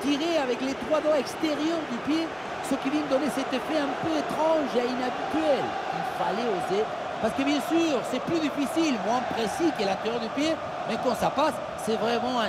tirer avec les trois doigts extérieurs du pied, ce qui vient donner cet effet un peu étrange et inhabituel. Il fallait oser. Parce que bien sûr, c'est plus difficile, moins précis que l'intérieur du pied, mais quand ça passe, c'est vraiment un